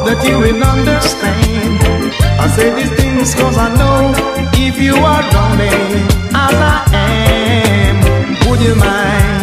hope that you will understand. I say these things cause I know if you are lonely as I am, would you mind?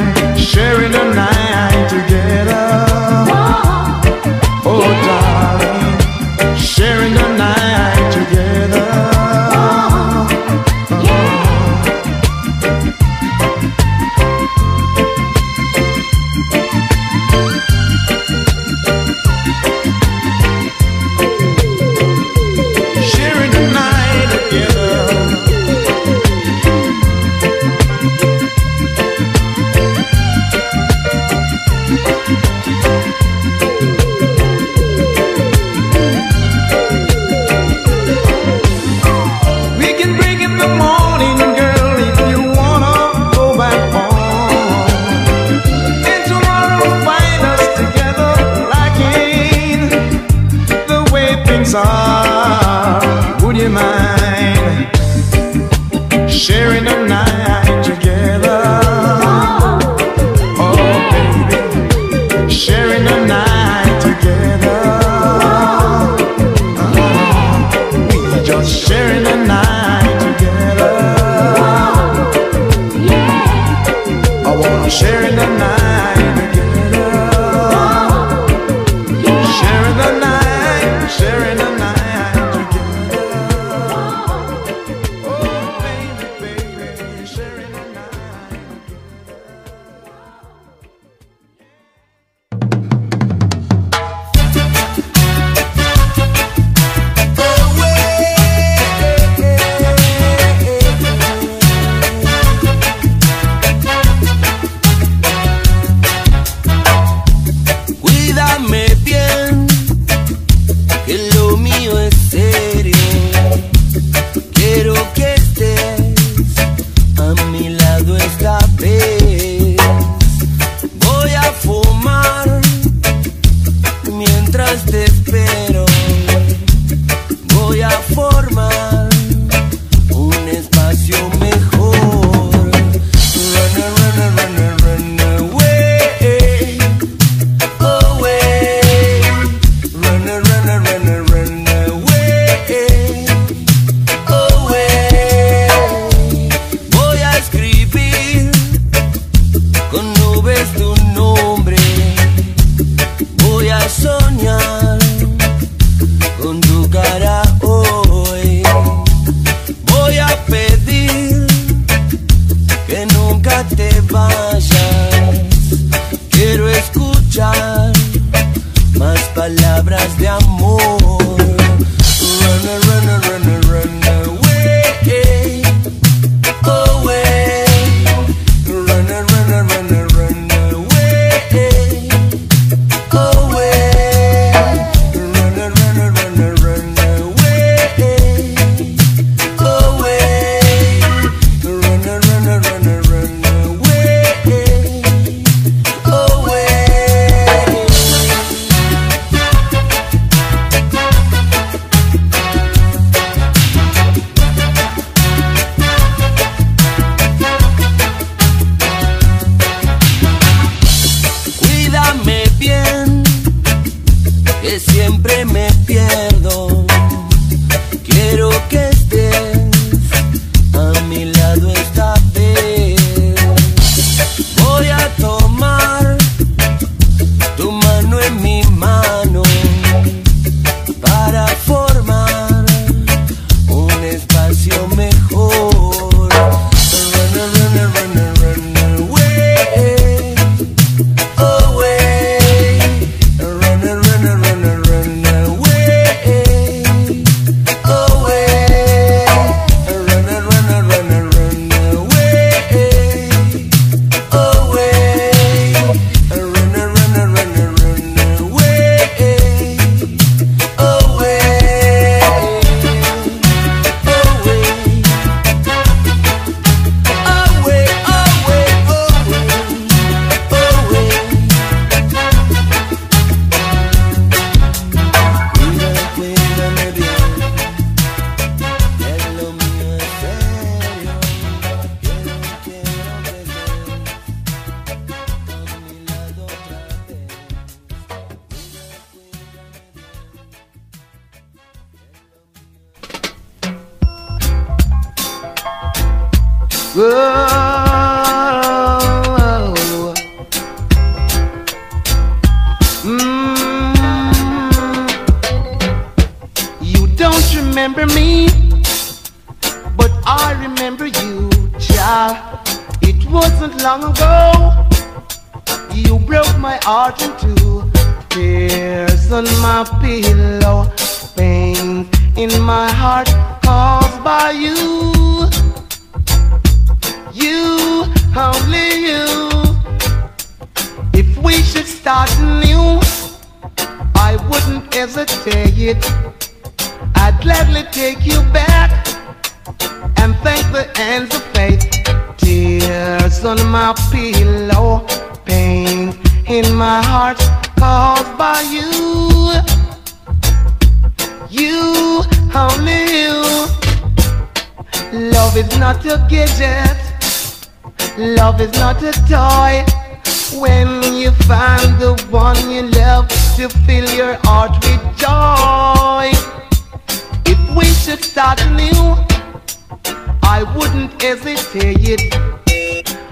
hesitate.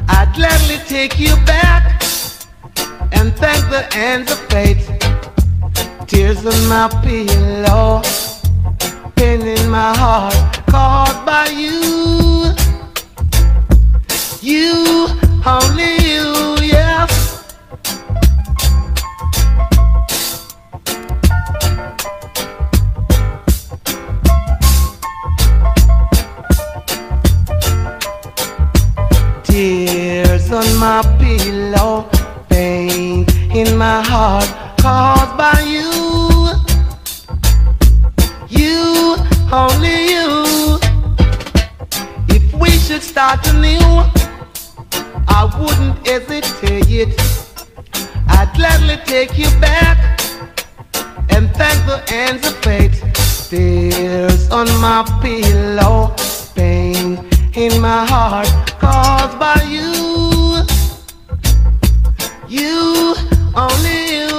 I'd gladly take you back and thank the hands of fate. Tears on my pillow, pain in my heart, caught by you. You only. tears on my pillow, pain in my heart caused by you. You, only you. If we should start anew, I wouldn't hesitate. I'd gladly take you back and thank the hands of fate. Tears on my pillow, pain in my heart caused by you. You only you.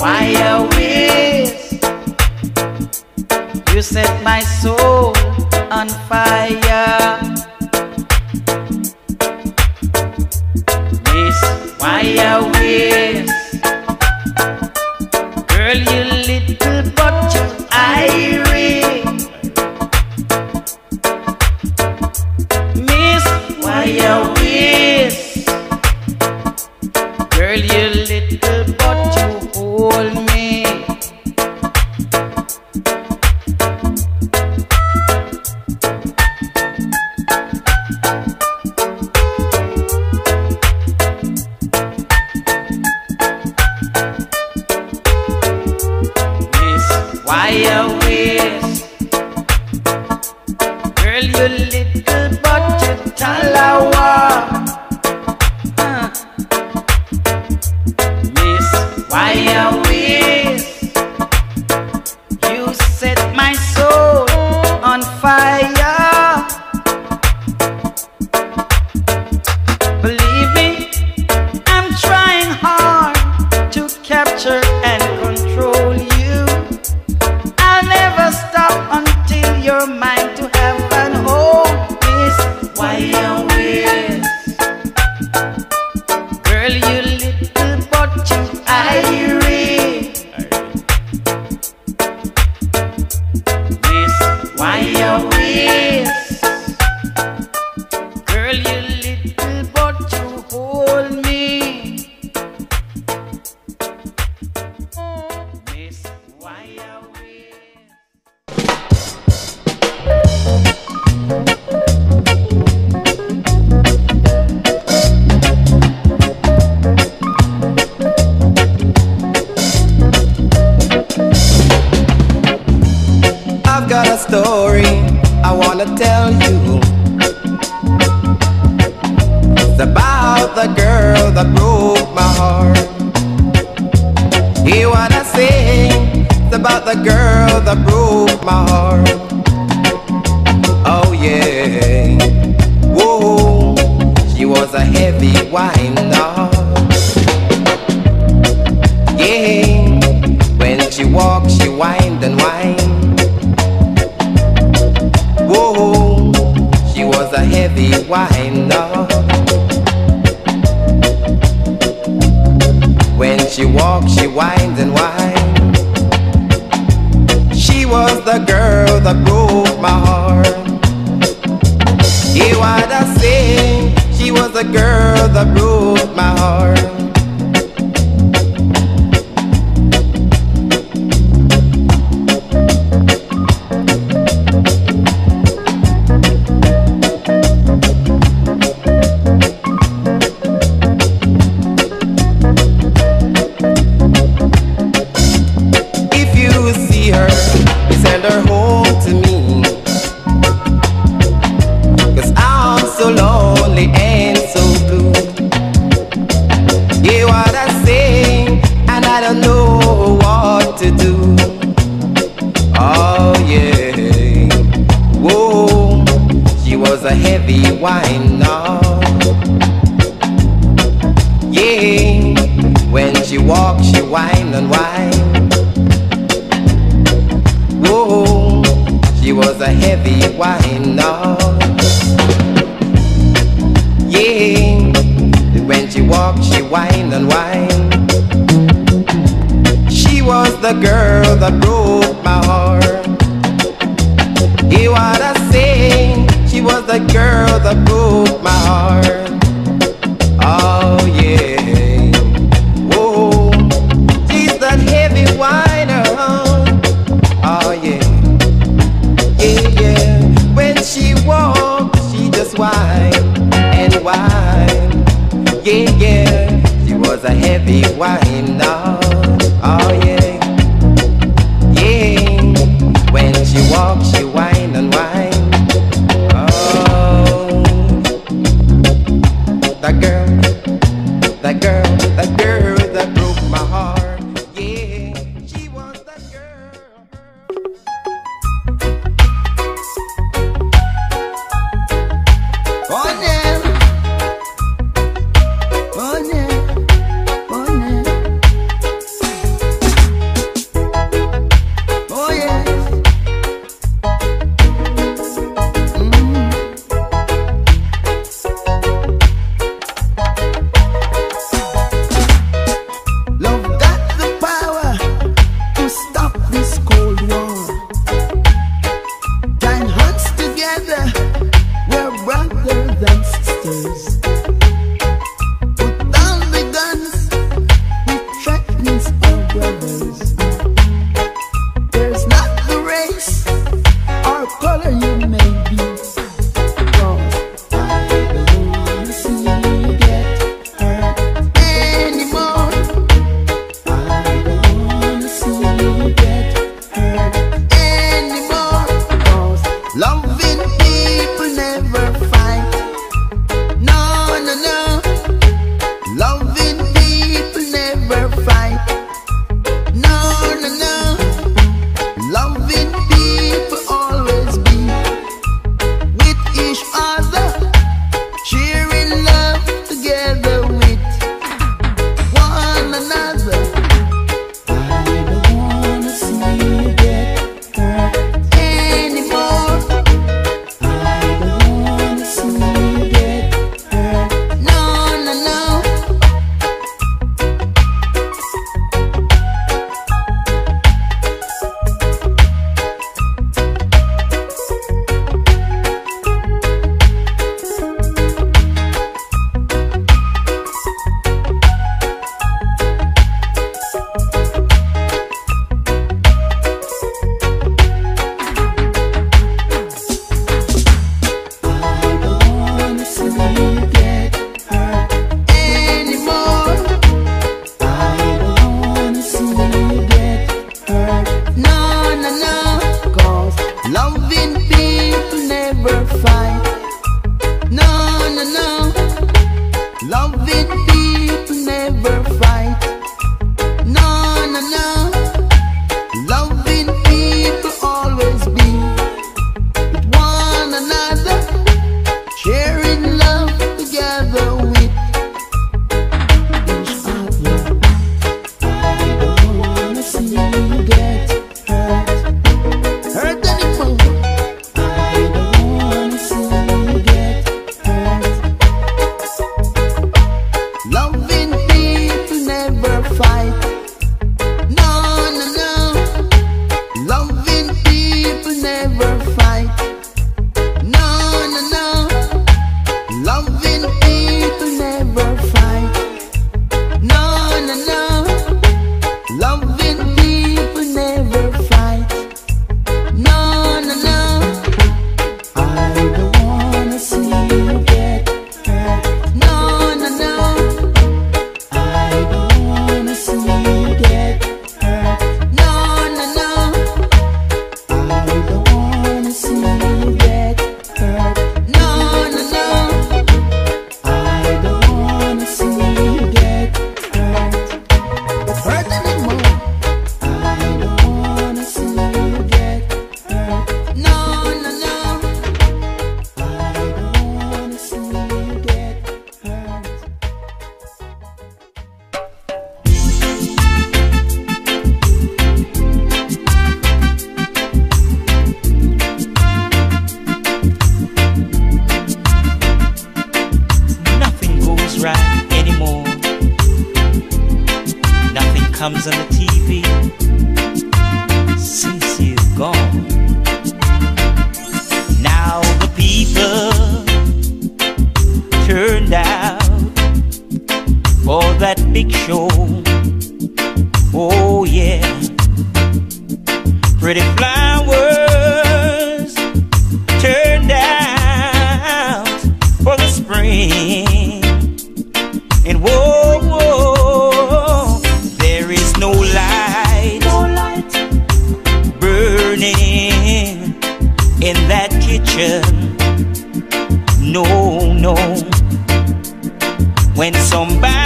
Why you waste? You set my soul on fire. light, no light burning in that kitchen. No, no. When somebody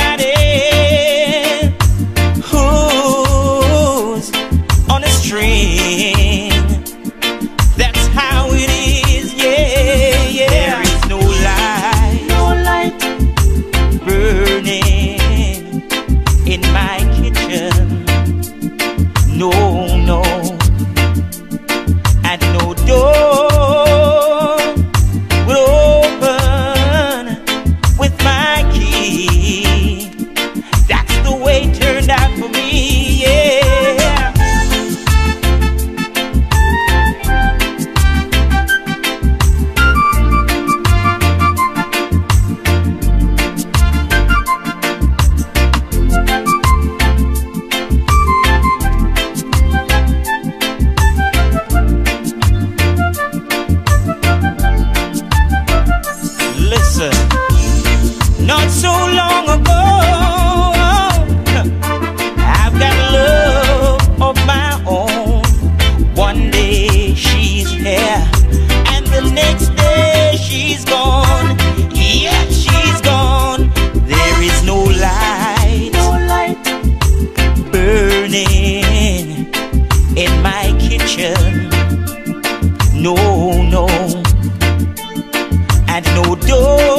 and no door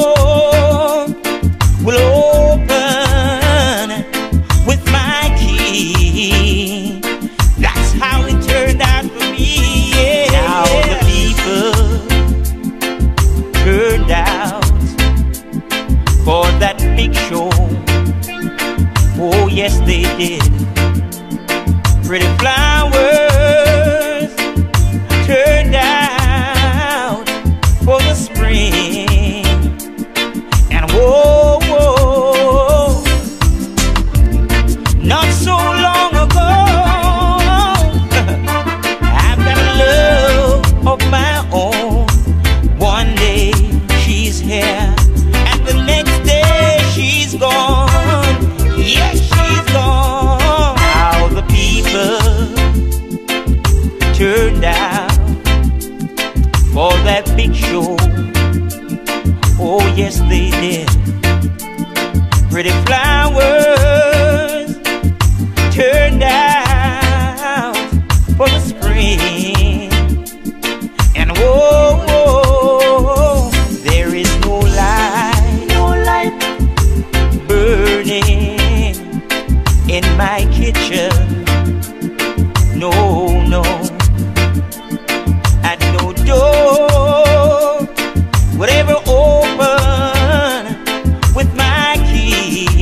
key.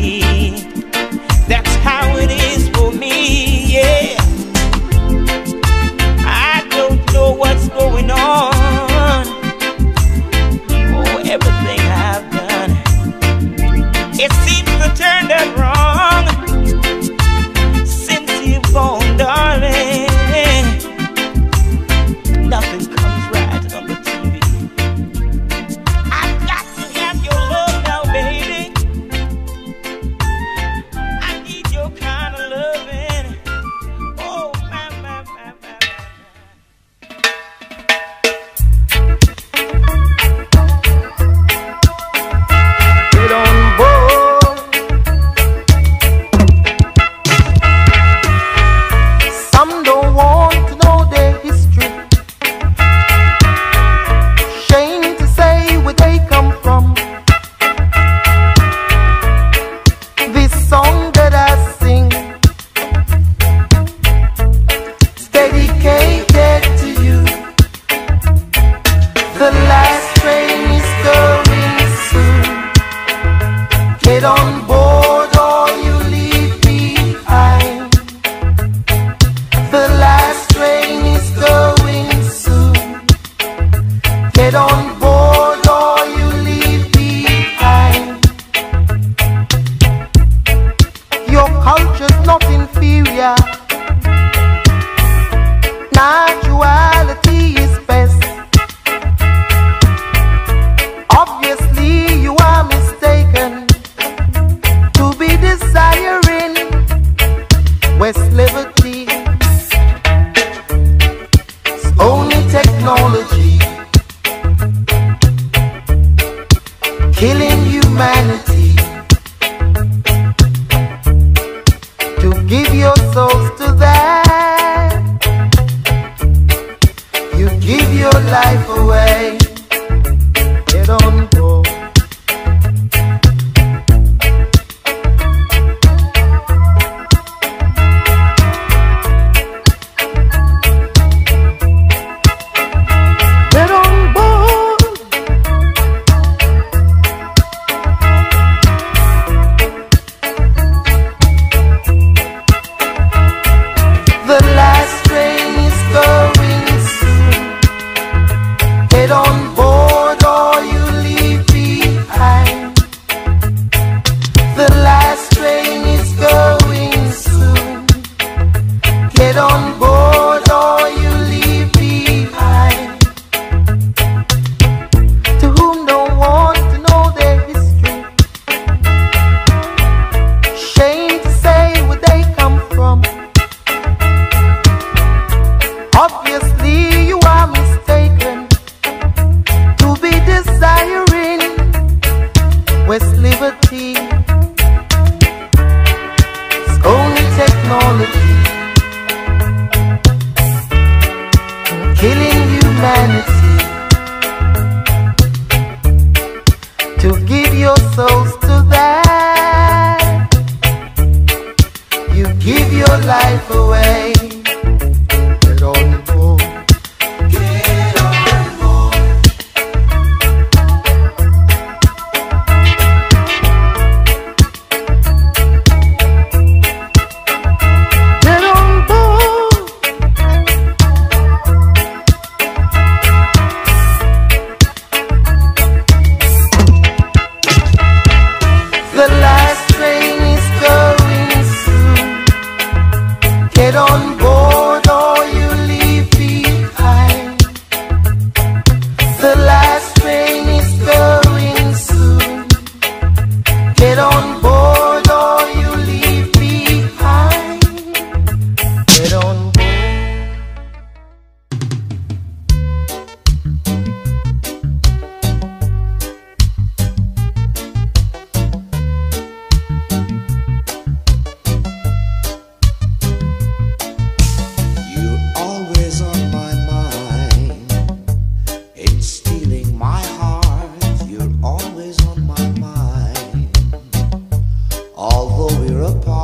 poverty. It's only technology killing humanity. To give your soul. although we're apart.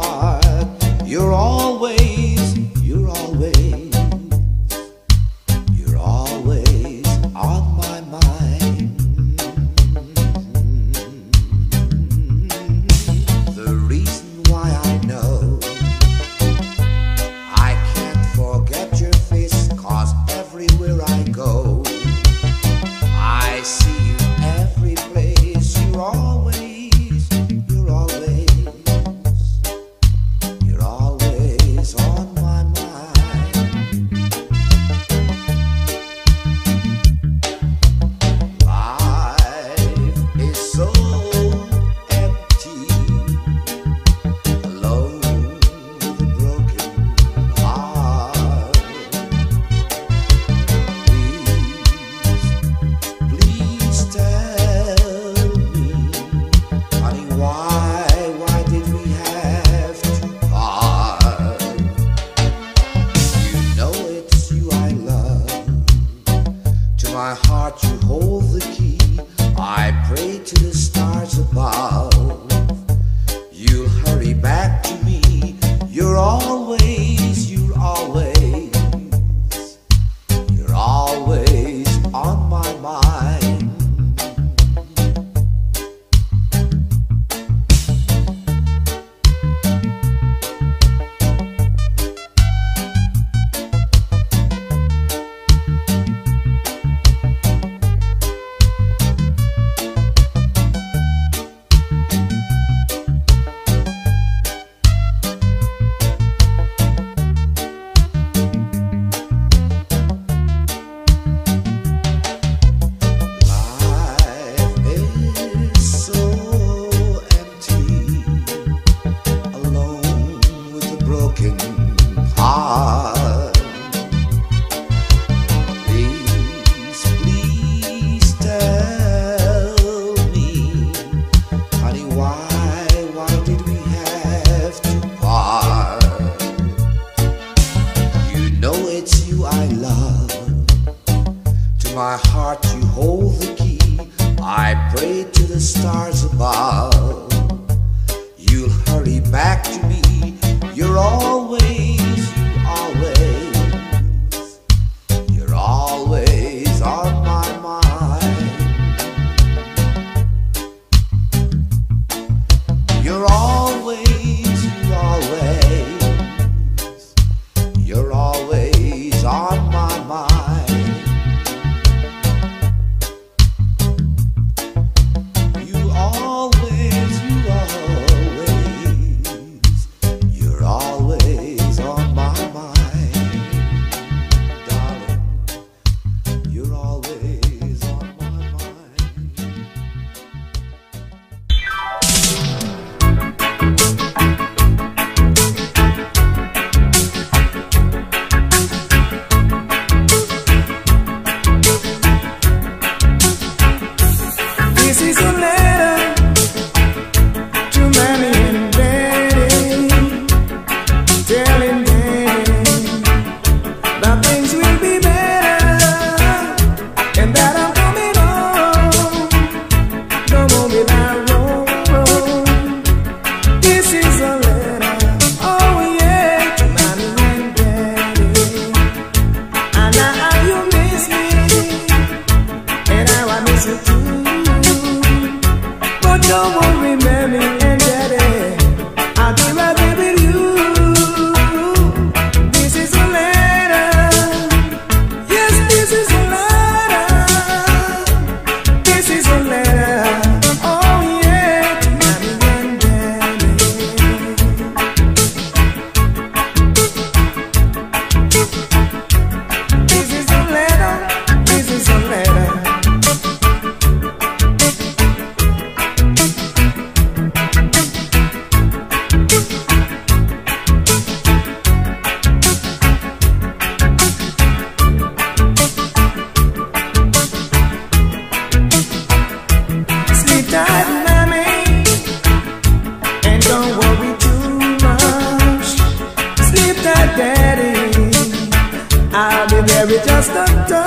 Don't with just a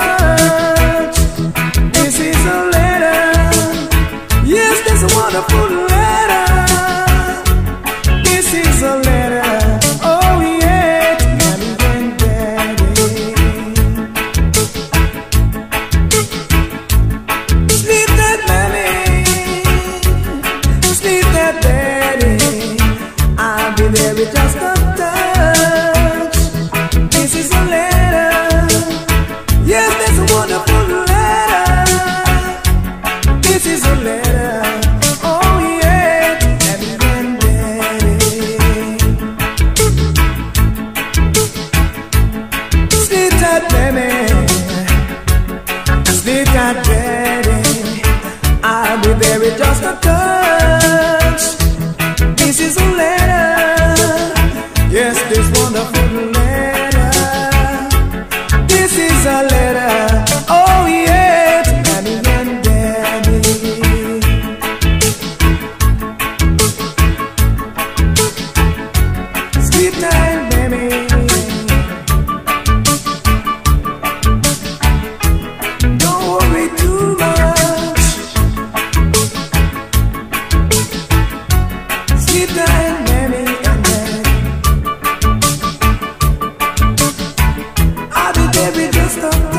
there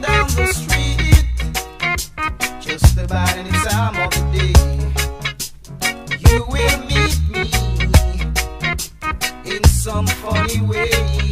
down the street just about any time of the day. You will meet me in some funny way.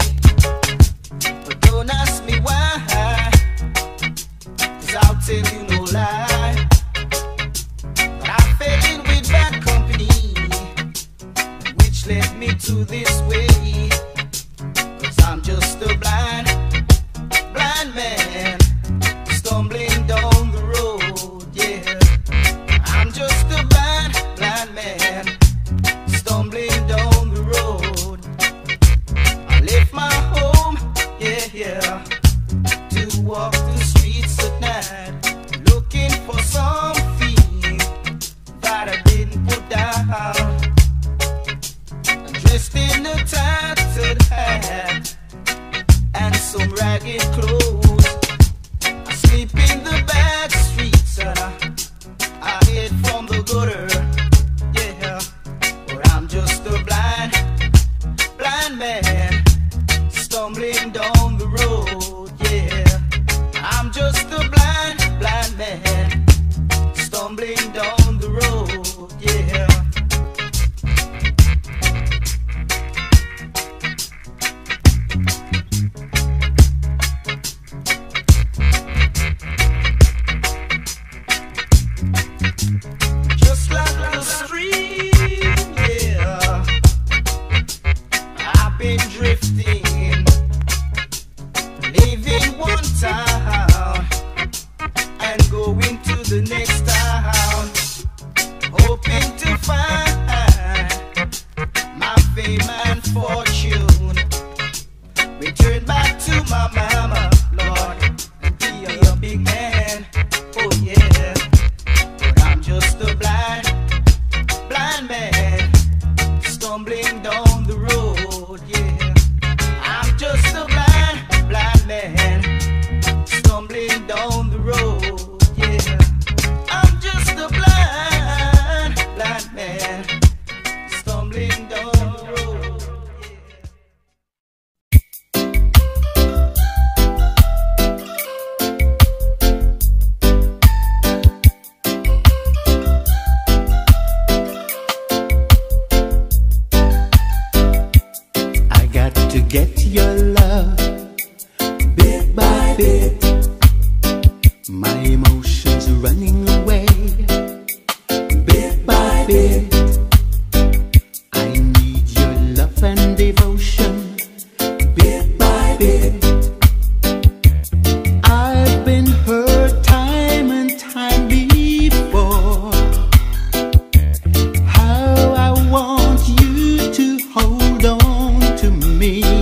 mí.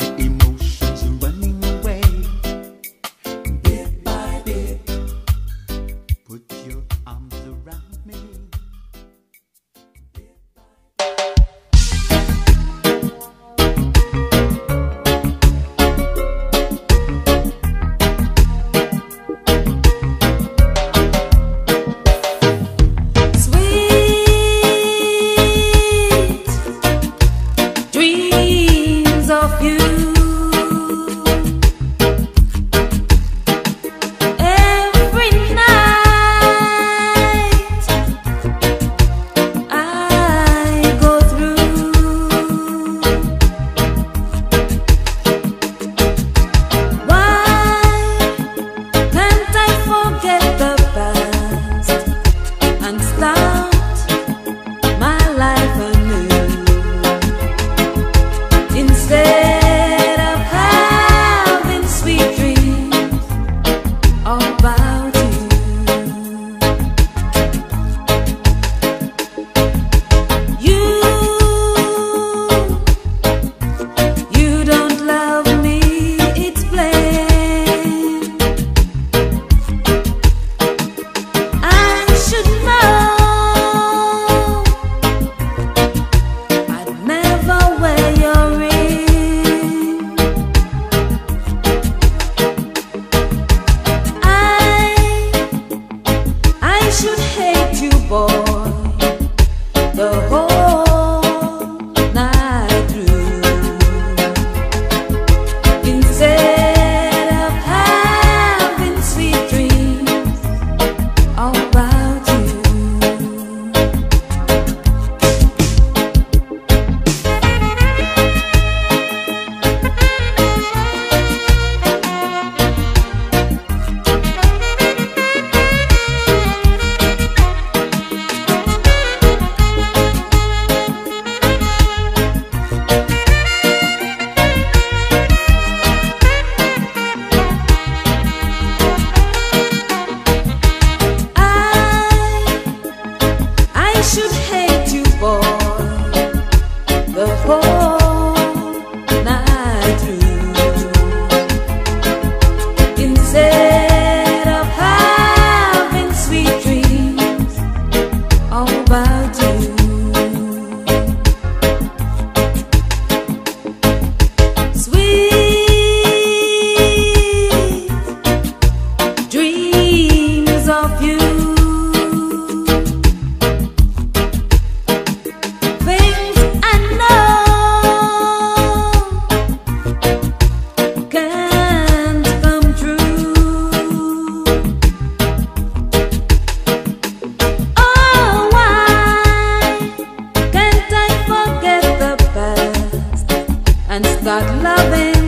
My emotions start loving